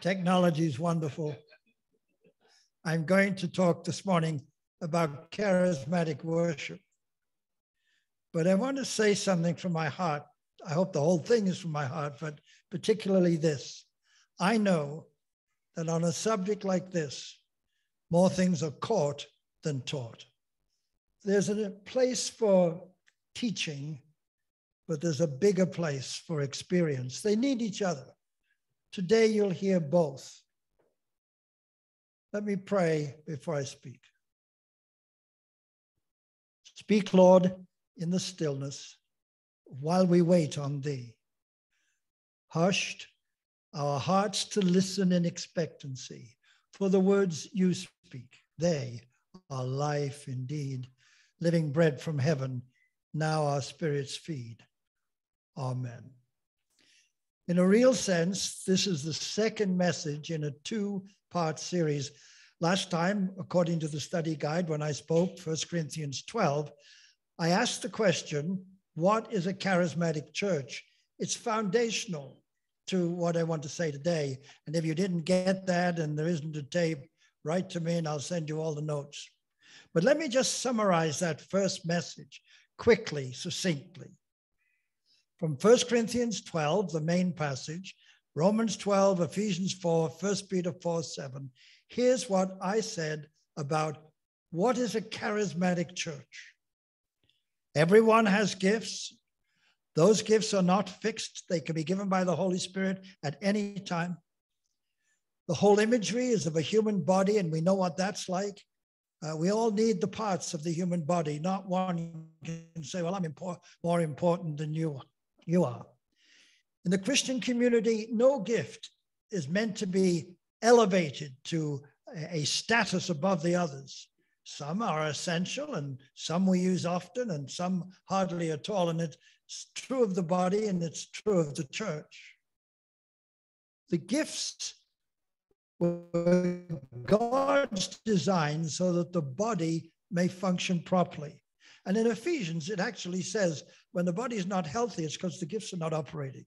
Technology is wonderful. I'm going to talk this morning about charismatic worship. But I want to say something from my heart. I hope the whole thing is from my heart, but particularly this. I know that on a subject like this, more things are caught than taught. There's a place for teaching, but there's a bigger place for experience. They need each other. Today, you'll hear both. Let me pray before I speak. Speak, Lord, in the stillness while we wait on thee. Hushed, our hearts to listen in expectancy for the words you speak. They are life indeed, living bread from heaven. Now our spirits feed. Amen. In a real sense, this is the second message in a two part series. Last time, according to the study guide, when I spoke, 1 Corinthians 12, I asked the question what is a charismatic church? It's foundational to what I want to say today. And if you didn't get that and there isn't a tape, write to me and I'll send you all the notes. But let me just summarize that first message quickly, succinctly from 1 Corinthians 12, the main passage, Romans 12, Ephesians 4, 1 Peter 4, 7. Here's what I said about what is a charismatic church. Everyone has gifts. Those gifts are not fixed, they can be given by the Holy Spirit at any time. The whole imagery is of a human body, and we know what that's like. Uh, we all need the parts of the human body, not one can say, Well, I'm impor- more important than you you are. In the Christian community, no gift is meant to be elevated to a status above the others. Some are essential and some we use often and some hardly at all. And it's true of the body and it's true of the church. The gifts were God's design so that the body may function properly. And in Ephesians, it actually says when the body is not healthy, it's because the gifts are not operating.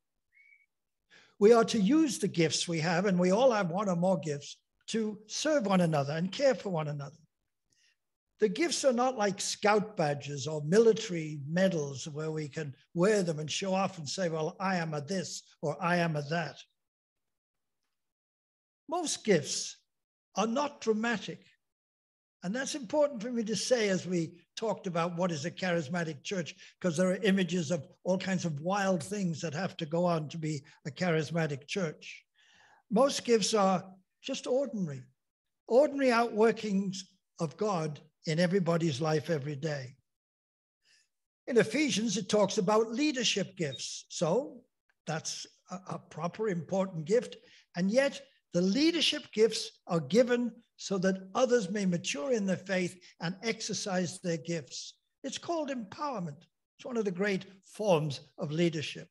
We are to use the gifts we have, and we all have one or more gifts, to serve one another and care for one another. The gifts are not like scout badges or military medals where we can wear them and show off and say, well, I am a this or I am a that. Most gifts are not dramatic. And that's important for me to say as we talked about what is a charismatic church, because there are images of all kinds of wild things that have to go on to be a charismatic church. Most gifts are just ordinary, ordinary outworkings of God in everybody's life every day. In Ephesians, it talks about leadership gifts. So that's a, proper, important gift. And yet, the leadership gifts are given so that others may mature in their faith and exercise their gifts. It's called empowerment. It's one of the great forms of leadership.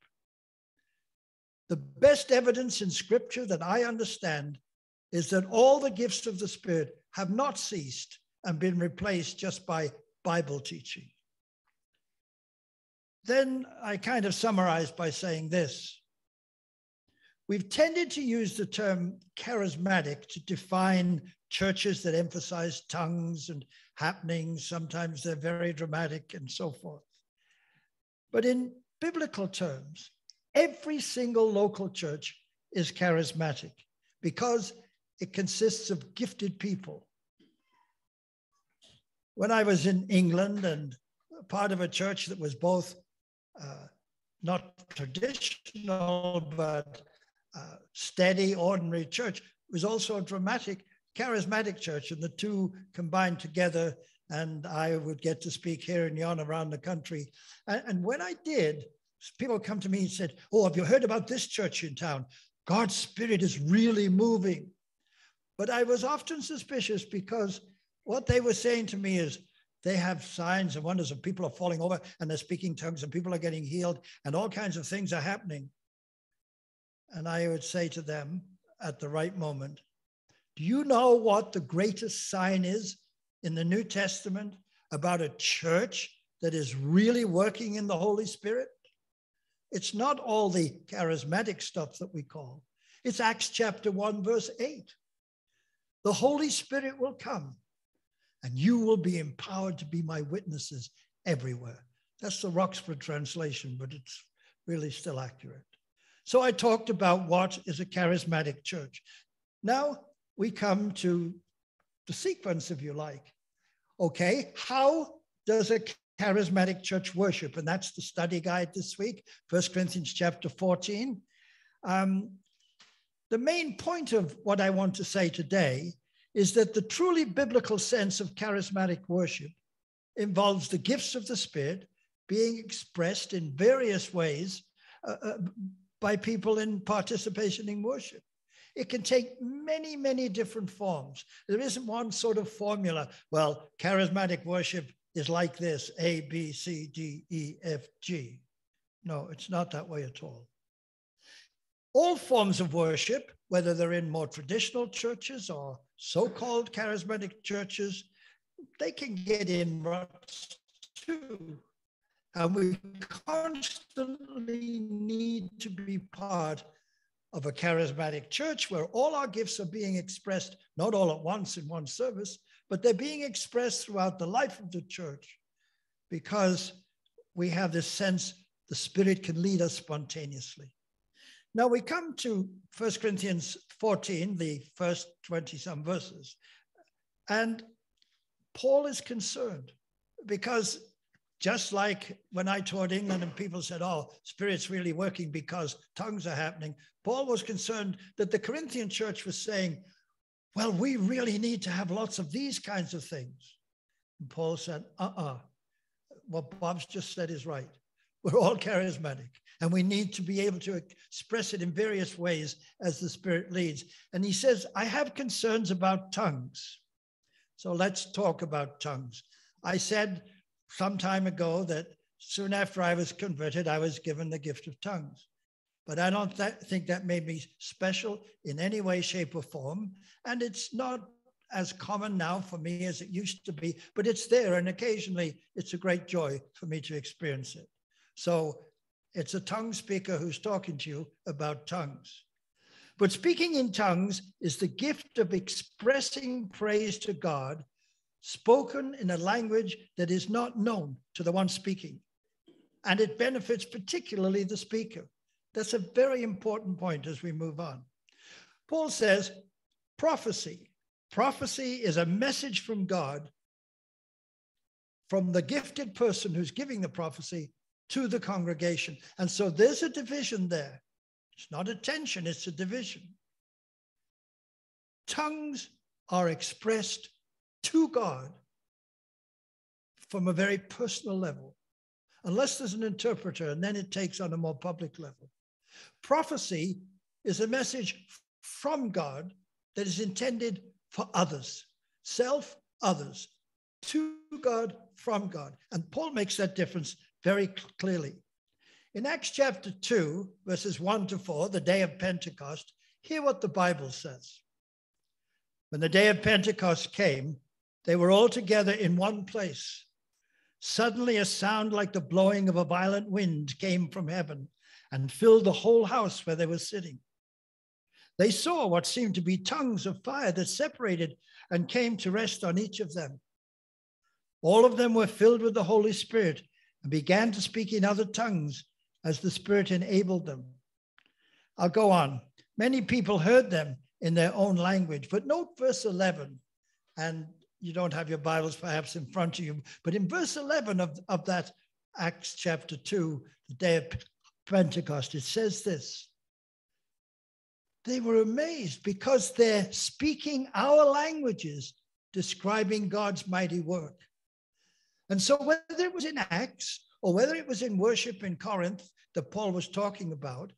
The best evidence in scripture that I understand is that all the gifts of the Spirit have not ceased and been replaced just by Bible teaching. Then I kind of summarized by saying this We've tended to use the term charismatic to define churches that emphasize tongues and happenings. Sometimes they're very dramatic and so forth. But in biblical terms, every single local church is charismatic because it consists of gifted people. When I was in England and part of a church that was both uh, not traditional, but uh, steady, ordinary church was also a dramatic, charismatic church, and the two combined together. And I would get to speak here and yon around the country. And, and when I did, people come to me and said, "Oh, have you heard about this church in town? God's Spirit is really moving." But I was often suspicious because what they were saying to me is, they have signs and wonders of people are falling over and they're speaking tongues and people are getting healed and all kinds of things are happening. And I would say to them at the right moment, Do you know what the greatest sign is in the New Testament about a church that is really working in the Holy Spirit? It's not all the charismatic stuff that we call, It's Acts chapter 1, verse 8. The Holy Spirit will come and you will be empowered to be my witnesses everywhere. That's the Roxburgh translation, but it's really still accurate. So I talked about what is a charismatic church. Now we come to the sequence, if you like. Okay, how does a charismatic church worship? And that's the study guide this week, First Corinthians chapter 14. Um, the main point of what I want to say today is that the truly biblical sense of charismatic worship involves the gifts of the Spirit being expressed in various ways uh, uh, by people in participation in worship. It can take many, many different forms. There isn't one sort of formula. Well, charismatic worship is like this A, B, C, D, E, F, G. No, it's not that way at all. All forms of worship, whether they're in more traditional churches or so called charismatic churches, they can get in ruts too. And we constantly need to be part of a charismatic church where all our gifts are being expressed, not all at once in one service, but they're being expressed throughout the life of the church because we have this sense the Spirit can lead us spontaneously. Now we come to 1 Corinthians 14, the first 20 some verses, and Paul is concerned because just like when I toured England and people said, oh, Spirit's really working because tongues are happening, Paul was concerned that the Corinthian church was saying, well, we really need to have lots of these kinds of things. And Paul said, uh uh-uh. uh What Bob's just said is right. We're all charismatic and we need to be able to express it in various ways as the Spirit leads. And he says, I have concerns about tongues. So let's talk about tongues. I said some time ago that soon after I was converted, I was given the gift of tongues. But I don't th- think that made me special in any way, shape, or form. And it's not as common now for me as it used to be, but it's there. And occasionally it's a great joy for me to experience it. So it's a tongue speaker who's talking to you about tongues. But speaking in tongues is the gift of expressing praise to God spoken in a language that is not known to the one speaking. And it benefits particularly the speaker. That's a very important point as we move on. Paul says prophecy. Prophecy is a message from God, from the gifted person who's giving the prophecy to the congregation. And so there's a division there. It's not a tension, it's a division. Tongues are expressed to God from a very personal level, unless there's an interpreter, and then it takes on a more public level. Prophecy is a message from God that is intended for others, self, others, to God, from God. And Paul makes that difference very clearly. In Acts chapter 2, verses 1 to 4, the day of Pentecost, hear what the Bible says. When the day of Pentecost came, they were all together in one place. Suddenly, a sound like the blowing of a violent wind came from heaven and filled the whole house where they were sitting. They saw what seemed to be tongues of fire that separated and came to rest on each of them. All of them were filled with the Holy Spirit and began to speak in other tongues as the Spirit enabled them. I'll go on. Many people heard them in their own language, but note verse 11, and you don't have your Bibles perhaps in front of you, but in verse 11 of, of that Acts chapter 2, the day of Pentecost, it says this. They were amazed because they're speaking our languages, describing God's mighty work. And so, whether it was in Acts or whether it was in worship in Corinth that Paul was talking about,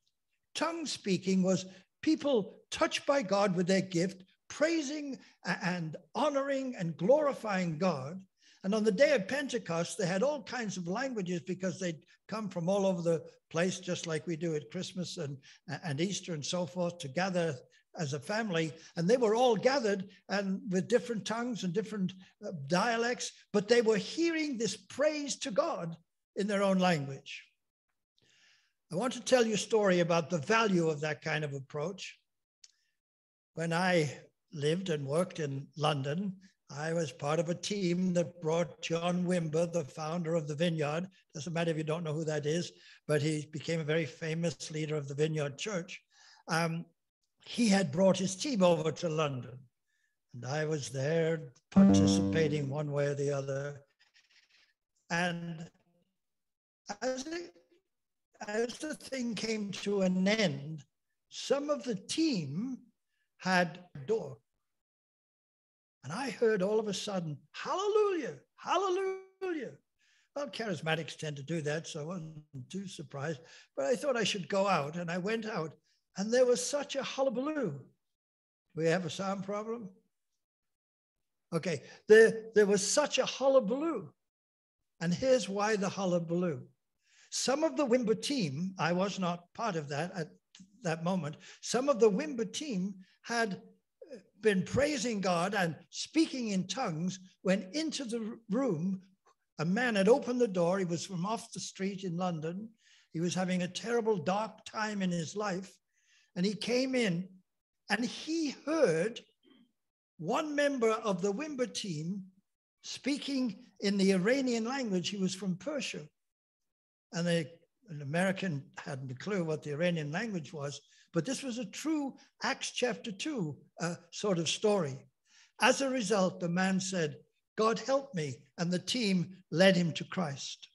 tongue speaking was people touched by God with their gift, praising and honoring and glorifying God. And on the day of Pentecost, they had all kinds of languages because they'd come from all over the place, just like we do at Christmas and, and Easter and so forth, to gather as a family, and they were all gathered and with different tongues and different uh, dialects, but they were hearing this praise to God in their own language. I want to tell you a story about the value of that kind of approach. when I lived and worked in London, I was part of a team that brought John Wimber, the founder of the Vineyard. Doesn't matter if you don't know who that is, but he became a very famous leader of the Vineyard Church. Um, he had brought his team over to London, and I was there participating one way or the other. And as, it, as the thing came to an end, some of the team had door and I heard all of a sudden, hallelujah, hallelujah. Well, charismatics tend to do that, so I wasn't too surprised. But I thought I should go out, and I went out, and there was such a hullabaloo. We have a sound problem? Okay, there, there was such a hullabaloo. And here's why the hullabaloo. Some of the Wimber team, I was not part of that at that moment, some of the Wimber team had been praising God and speaking in tongues when into the room a man had opened the door. He was from off the street in London. He was having a terrible, dark time in his life. And he came in and he heard one member of the Wimber team speaking in the Iranian language. He was from Persia. And the, an American hadn't a clue what the Iranian language was. But this was a true Acts chapter 2 uh, sort of story. As a result, the man said, God help me, and the team led him to Christ.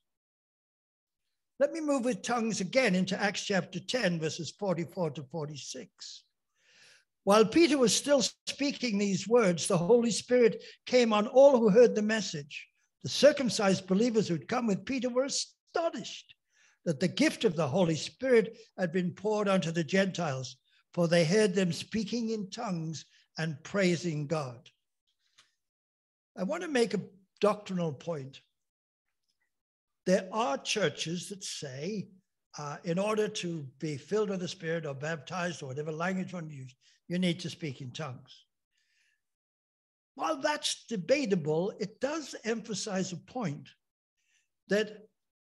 Let me move with tongues again into Acts chapter 10, verses 44 to 46. While Peter was still speaking these words, the Holy Spirit came on all who heard the message. The circumcised believers who'd come with Peter were astonished that the gift of the Holy Spirit had been poured onto the Gentiles, for they heard them speaking in tongues and praising God. I want to make a doctrinal point. There are churches that say, uh, in order to be filled with the Spirit or baptized or whatever language one uses, you need to speak in tongues. While that's debatable, it does emphasize a point that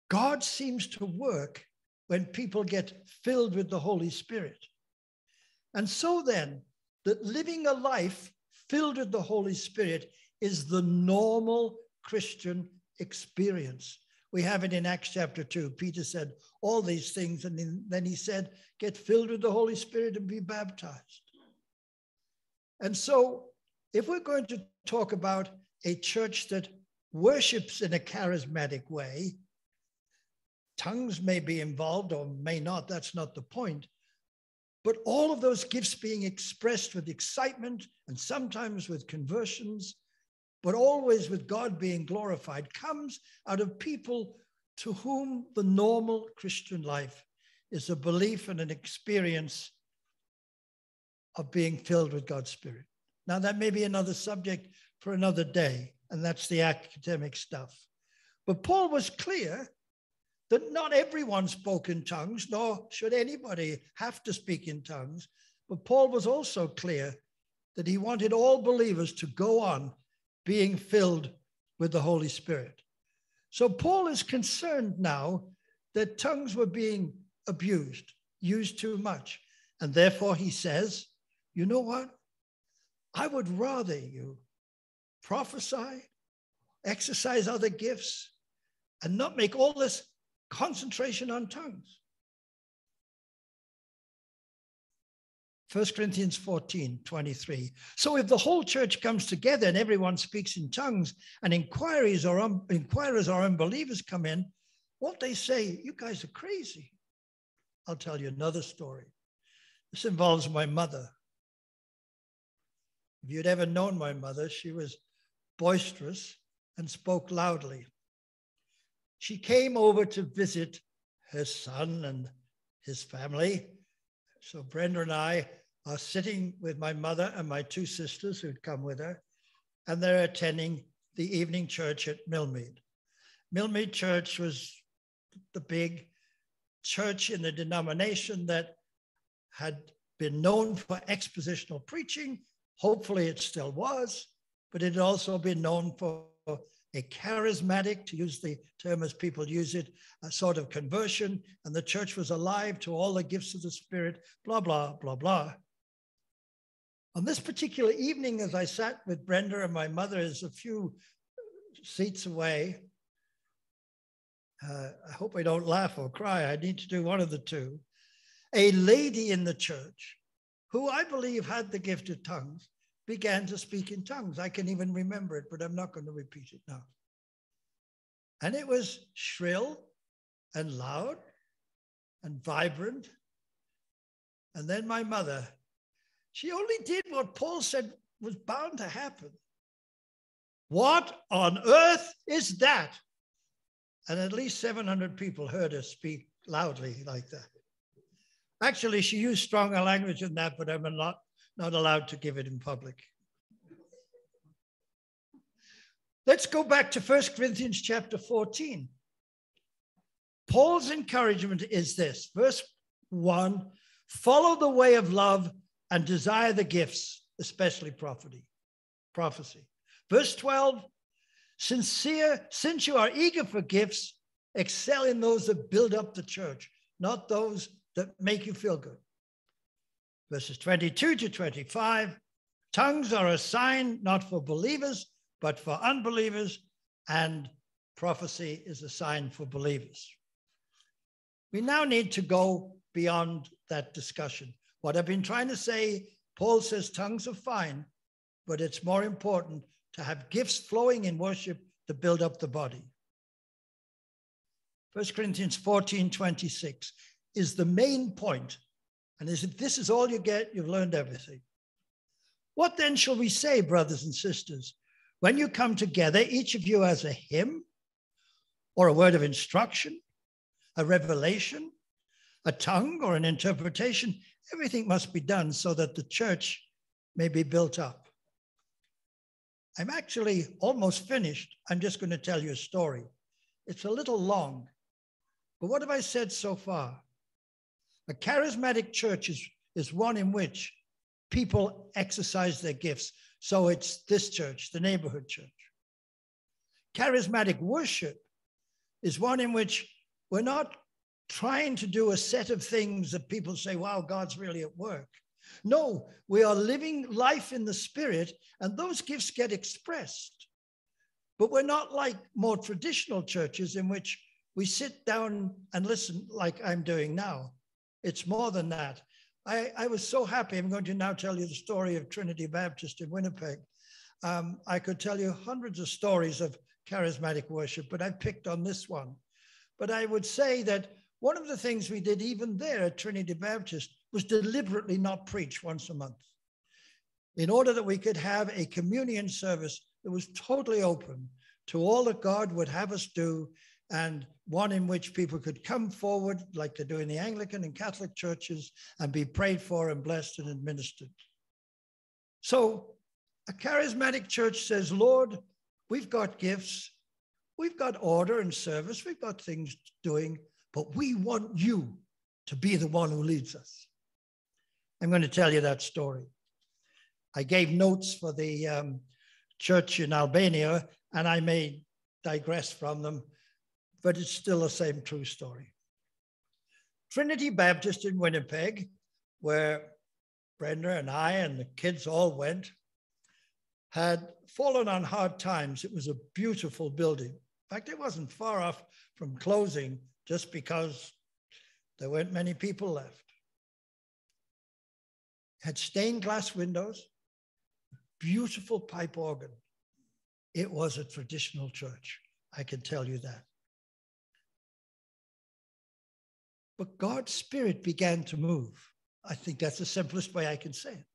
God seems to work when people get filled with the Holy Spirit. And so then, that living a life filled with the Holy Spirit is the normal Christian experience. We have it in Acts chapter 2. Peter said all these things, and then he said, Get filled with the Holy Spirit and be baptized. And so, if we're going to talk about a church that worships in a charismatic way, Tongues may be involved or may not, that's not the point. But all of those gifts being expressed with excitement and sometimes with conversions, but always with God being glorified, comes out of people to whom the normal Christian life is a belief and an experience of being filled with God's Spirit. Now, that may be another subject for another day, and that's the academic stuff. But Paul was clear that not everyone spoke in tongues, nor should anybody have to speak in tongues. But Paul was also clear that he wanted all believers to go on being filled with the Holy Spirit. So Paul is concerned now that tongues were being abused, used too much. And therefore he says, you know what? I would rather you prophesy, exercise other gifts, and not make all this concentration on tongues. 1 Corinthians 14, 23. So if the whole church comes together and everyone speaks in tongues and inquiries or un- inquirers or unbelievers come in, won't they say, you guys are crazy? I'll tell you another story. This involves my mother. If you'd ever known my mother, she was boisterous and spoke loudly she came over to visit her son and his family. So Brenda and I are sitting with my mother and my two sisters who'd come with her, and they're attending the evening church at Millmead. Millmead Church was the big church in the denomination that had been known for expositional preaching. Hopefully, it still was, but it had also been known for a charismatic, to use the term as people use it, a sort of conversion, and the church was alive to all the gifts of the Spirit, blah, blah, blah, blah. On this particular evening, as I sat with Brenda and my mother is a few seats away, uh, I hope I don't laugh or cry. I need to do one of the two. A lady in the church, who I believe had the gift of tongues, began to speak in tongues. I can even remember it, but I'm not going to repeat it now. And it was shrill and loud and vibrant. And then my mother, she only did what Paul said was bound to happen. What on earth is that? And at least 700 people heard her speak loudly like that. Actually, she used stronger language than that, but I'm not, not allowed to give it in public. Let's go back to 1 Corinthians chapter 14. Paul's encouragement is this verse 1 follow the way of love and desire the gifts, especially prophecy. prophecy. Verse 12 sincere, since you are eager for gifts, excel in those that build up the church, not those that make you feel good. Verses 22 to 25 tongues are a sign not for believers, but for unbelievers, and prophecy is a sign for believers. We now need to go beyond that discussion. What I've been trying to say, Paul says tongues are fine, but it's more important to have gifts flowing in worship to build up the body. 1 Corinthians 14 26 is the main point. And if this is all you get, you've learned everything. What then shall we say, brothers and sisters? When you come together, each of you has a hymn or a word of instruction, a revelation, a tongue, or an interpretation. Everything must be done so that the church may be built up. I'm actually almost finished. I'm just going to tell you a story. It's a little long, but what have I said so far? A charismatic church is, is one in which people exercise their gifts. So it's this church, the neighborhood church. Charismatic worship is one in which we're not trying to do a set of things that people say, wow, God's really at work. No, we are living life in the spirit, and those gifts get expressed. But we're not like more traditional churches in which we sit down and listen like I'm doing now. It's more than that. I, I was so happy. I'm going to now tell you the story of Trinity Baptist in Winnipeg. Um, I could tell you hundreds of stories of charismatic worship, but I picked on this one. But I would say that one of the things we did even there at Trinity Baptist was deliberately not preach once a month in order that we could have a communion service that was totally open to all that God would have us do and one in which people could come forward, like they do in the Anglican and Catholic churches, and be prayed for and blessed and administered. So a charismatic church says, Lord, we've got gifts, we've got order and service, we've got things doing, but we want you to be the one who leads us. I'm going to tell you that story. I gave notes for the um, church in Albania, and I may digress from them but it's still the same true story. Trinity Baptist in Winnipeg, where Brenda and I and the kids all went, had fallen on hard times. It was a beautiful building. In fact, it wasn't far off from closing just because there weren't many people left. Had stained glass windows, beautiful pipe organ. It was a traditional church. I can tell you that. But God's Spirit began to move. I think that's the simplest way I can say it.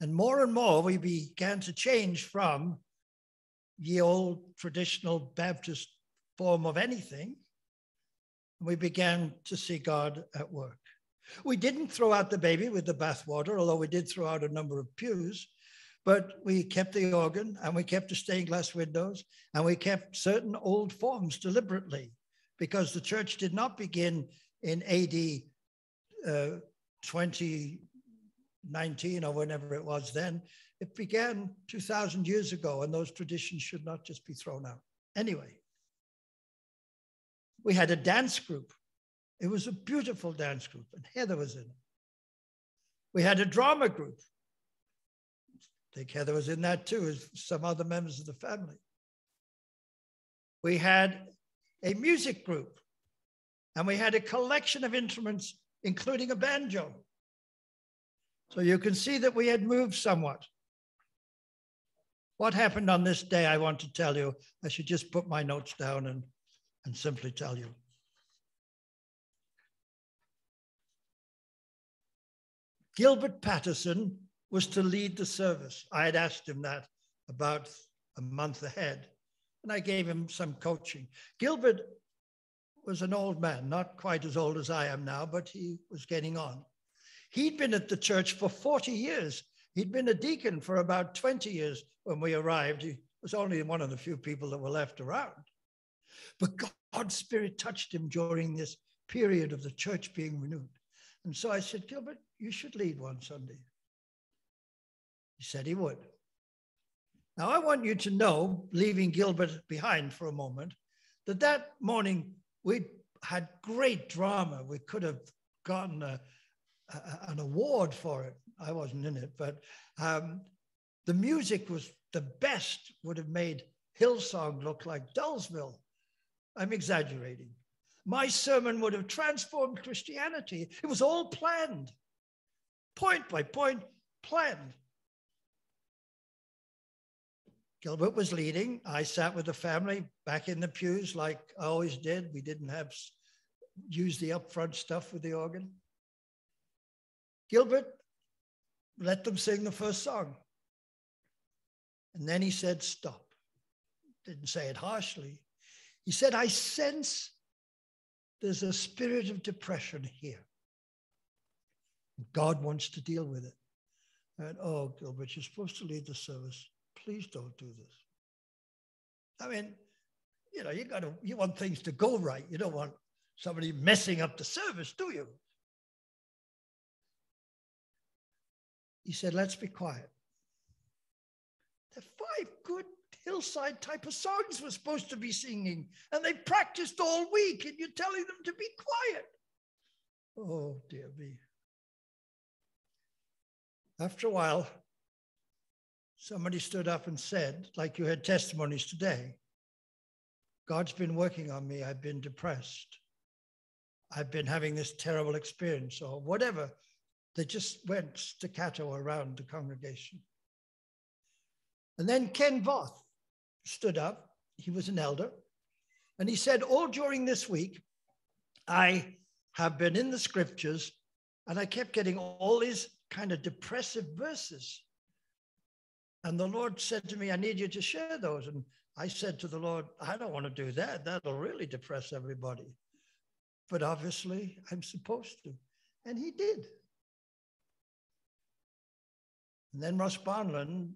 And more and more, we began to change from the old traditional Baptist form of anything. And we began to see God at work. We didn't throw out the baby with the bathwater, although we did throw out a number of pews, but we kept the organ and we kept the stained glass windows and we kept certain old forms deliberately because the church did not begin in AD uh, 2019 or whenever it was then. It began 2,000 years ago, and those traditions should not just be thrown out. Anyway, we had a dance group. It was a beautiful dance group, and Heather was in it. We had a drama group. I think Heather was in that too, as some other members of the family. We had a music group, and we had a collection of instruments, including a banjo. So you can see that we had moved somewhat. What happened on this day, I want to tell you. I should just put my notes down and, and simply tell you. Gilbert Patterson was to lead the service. I had asked him that about a month ahead, and I gave him some coaching. Gilbert was an old man, not quite as old as I am now, but he was getting on. He'd been at the church for 40 years. He'd been a deacon for about 20 years when we arrived. He was only one of the few people that were left around. But God's Spirit touched him during this period of the church being renewed. And so I said, Gilbert, you should lead one Sunday. He said he would. Now, I want you to know, leaving Gilbert behind for a moment, that that morning we had great drama. We could have gotten a, a, an award for it. I wasn't in it, but um, the music was the best, would have made Hillsong look like Dullsville. I'm exaggerating. My sermon would have transformed Christianity. It was all planned, point by point, planned. Gilbert was leading. I sat with the family back in the pews like I always did. We didn't have use the upfront stuff with the organ. Gilbert let them sing the first song. And then he said, Stop. Didn't say it harshly. He said, I sense there's a spirit of depression here. God wants to deal with it. And oh, Gilbert, you're supposed to lead the service please don't do this. I mean, you know, you got to, you want things to go right. You don't want somebody messing up the service, do you? He said, let's be quiet. The five good Hillsong type of songs we're supposed to be singing, and they practiced all week, and you're telling them to be quiet. Oh, dear me. After a while, somebody stood up and said, like you had testimonies today, God's been working on me. I've been depressed. I've been having this terrible experience or whatever. They just went staccato around the congregation. And then Ken Voth stood up. He was an elder. And he said, All during this week, I have been in the scriptures and I kept getting all these kind of depressive verses. And the Lord said to me, I need you to share those. And I said to the Lord, I don't want to do that. That'll really depress everybody. But obviously, I'm supposed to. And he did. And then Russ Bonlin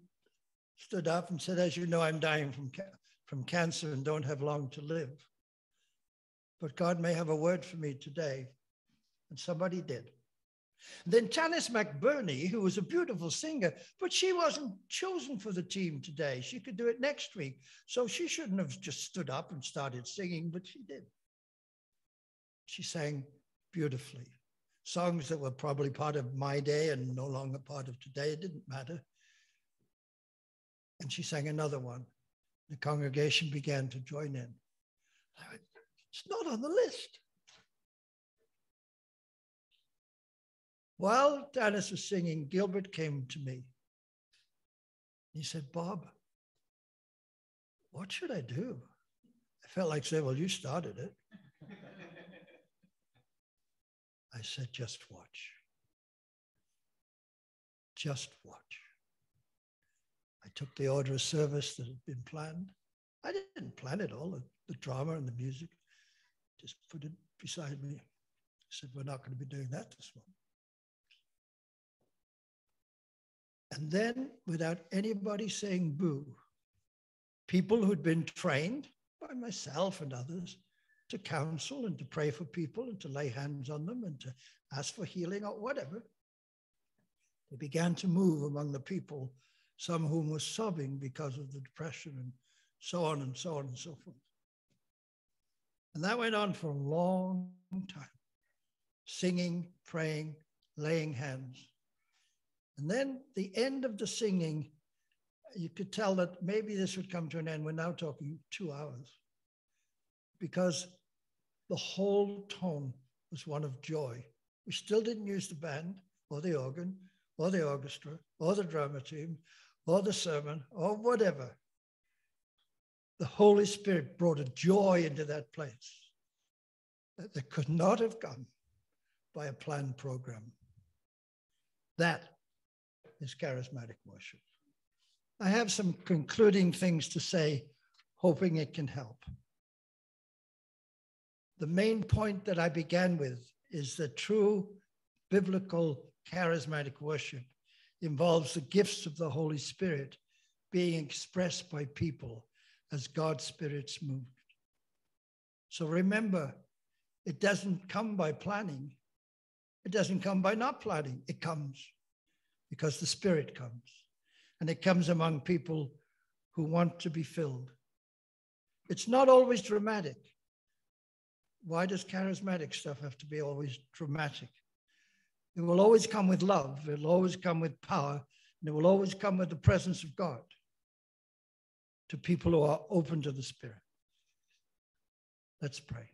stood up and said, As you know, I'm dying from, ca- from cancer and don't have long to live. But God may have a word for me today. And somebody did. Then Tanis McBurney, who was a beautiful singer, but she wasn't chosen for the team today. She could do it next week. So she shouldn't have just stood up and started singing, but she did. She sang beautifully. Songs that were probably part of my day and no longer part of today. It didn't matter. And she sang another one. The congregation began to join in. It's not on the list. While Dennis was singing, Gilbert came to me. He said, Bob, what should I do? I felt like saying, Well, you started it. I said, Just watch. Just watch. I took the order of service that had been planned. I didn't plan it all, the, the drama and the music. Just put it beside me. I said, We're not going to be doing that this morning. And then, without anybody saying boo, people who'd been trained by myself and others to counsel and to pray for people and to lay hands on them and to ask for healing or whatever, they began to move among the people, some whom were sobbing because of the depression and so on and so on and so forth. And that went on for a long time singing, praying, laying hands. And then the end of the singing, you could tell that maybe this would come to an end. We're now talking two hours because the whole tone was one of joy. We still didn't use the band or the organ or the orchestra or the drama team or the sermon or whatever. The Holy Spirit brought a joy into that place that could not have come by a planned program. That is charismatic worship. I have some concluding things to say, hoping it can help. The main point that I began with is that true biblical charismatic worship involves the gifts of the Holy Spirit being expressed by people as God's spirits moved. So remember, it doesn't come by planning. It doesn't come by not planning. It comes because the Spirit comes. And it comes among people who want to be filled. It's not always dramatic. Why does charismatic stuff have to be always dramatic? It will always come with love, it will always come with power, and it will always come with the presence of God to people who are open to the Spirit. Let's pray.